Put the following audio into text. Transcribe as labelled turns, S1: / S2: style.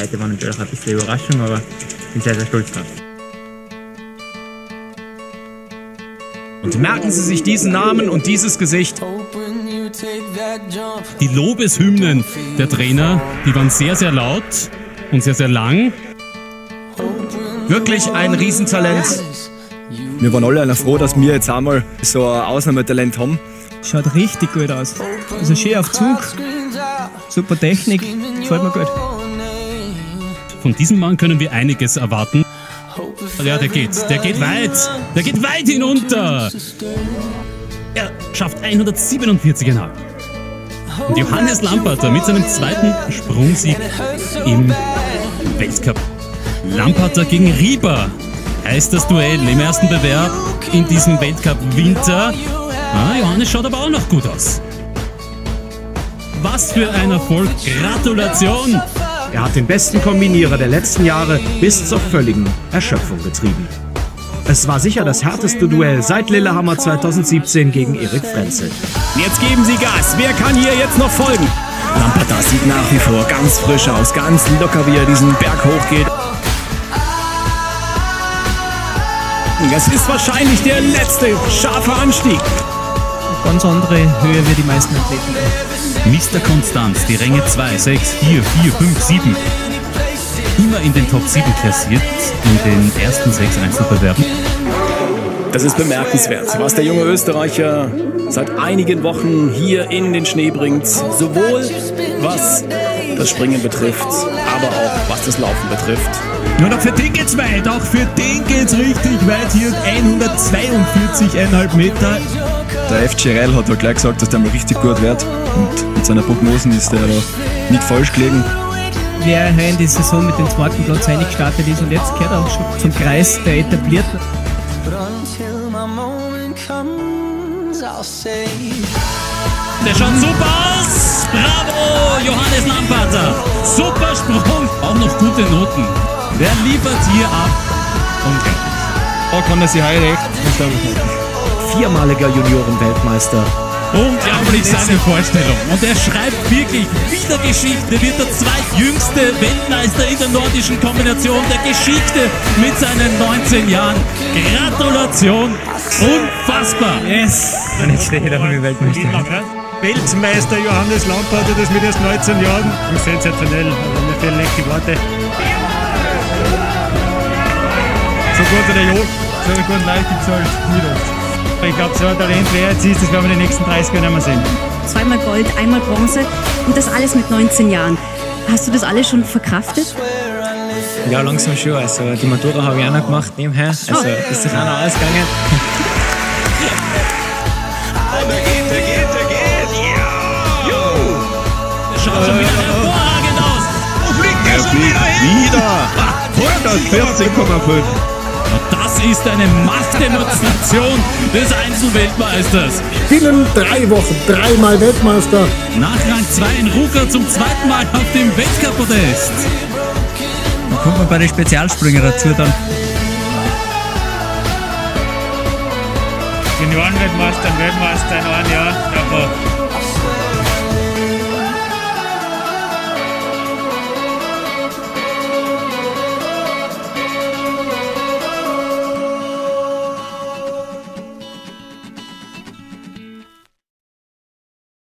S1: Heute war natürlich auch ein bisschen Überraschung, aber ich bin sehr, sehr stolz drauf.
S2: Und merken Sie sich diesen Namen und dieses Gesicht. Die Lobeshymnen der Trainer, die waren sehr, sehr laut und sehr, sehr lang. Wirklich ein Riesentalent.
S3: Wir waren alle froh, dass wir jetzt einmal so ein Ausnahmetalent haben.
S4: Schaut richtig gut aus. Also schön auf Zug, super Technik, gefällt mir gut.
S2: Von diesem Mann können wir einiges erwarten. Ja, der geht, der geht weit, der geht weit hinunter. Er schafft 147,5. Und Johannes Lamperter mit seinem zweiten Sprungsieg im Weltcup. Lamperter gegen Rieber heißt das Duell im ersten Bewerb in diesem Weltcup Winter. Ah, Johannes schaut aber auch noch gut aus. Was für ein Erfolg. Gratulation.
S5: Er hat den besten Kombinierer der letzten Jahre bis zur völligen Erschöpfung getrieben. Es war sicher das härteste Duell seit Lillehammer 2017 gegen Erik Frenzel.
S2: Jetzt geben Sie Gas. Wer kann hier jetzt noch folgen?
S3: Lamperter sieht nach wie vor ganz frisch aus, ganz locker, wie er diesen Berg hochgeht.
S2: Das ist wahrscheinlich der letzte scharfe Anstieg.
S4: Ganz andere Höhe wie die meisten Athleten.
S2: Mr. Konstanz, die Ränge 2, 6, 4, 4, 5, 7. Immer in den Top 7 klassiert in den ersten sechs Einzelbewerben. Das ist bemerkenswert, was der junge Österreicher seit einigen Wochen hier in den Schnee bringt. Sowohl was das Springen betrifft, aber auch was das Laufen betrifft.
S4: Und auch für den geht's weit, auch für den geht's richtig weit. Hier 142,5 Meter.
S3: Der F. Girel hat ja gleich gesagt, dass der mal richtig gut wird. Und mit seiner Prognosen ist der da nicht falsch gelegen.
S4: Wer in die Saison mit dem zweiten Platz eingestartet ist und jetzt gehört auch schon zum Kreis der Etablierten.
S2: Der schaut super aus! Bravo, Johannes Lamparter! Super Sprung! Auch noch gute Noten. Wer liefert hier ab? Unglaublich.
S3: Da kann. Das glaube ich nicht.
S5: Viermaliger Juniorenweltmeister.
S2: Unglaublich seine Vorstellung. Und er schreibt wirklich wieder Geschichte, wird der zweitjüngste Weltmeister in der nordischen Kombination der Geschichte mit seinen 19 Jahren. Gratulation! Unfassbar!
S4: Yes!
S1: Und jetzt stehe ich da mit Weltmeister.
S6: Weltmeister Johannes Lampert hat das mit erst 19 Jahren. Sensationell. Also mir fehlen echt die Worte. So gut wie der Jo, so gut leicht gezahlt. Ich glaube, so ein Talent, wer jetzt ist, das werden wir in den nächsten 30 Jahren mehr sehen.
S7: Zweimal Gold, einmal Bronze und das alles mit 19 Jahren. Hast du das alles schon verkraftet?
S1: Ja, langsam schon. Also die Matura habe ich auch noch gemacht nebenher. Also ist sich auch noch ausgegangen.
S2: Der schaut schon wieder hervorragend aus! Wo fliegt der schon wieder hin?
S3: 114,5.
S2: Das ist eine Massdemonstration des Einzelweltmeisters.
S8: Binnen drei Wochen dreimal Weltmeister.
S2: Nach Rang 2 in Ruka zum zweiten Mal auf dem Weltcup-Podest.
S1: Dann kommt man bei den Spezialsprüngen dazu dann.
S6: Juniorenweltmeister, Weltmeister in einem Jahr. Aber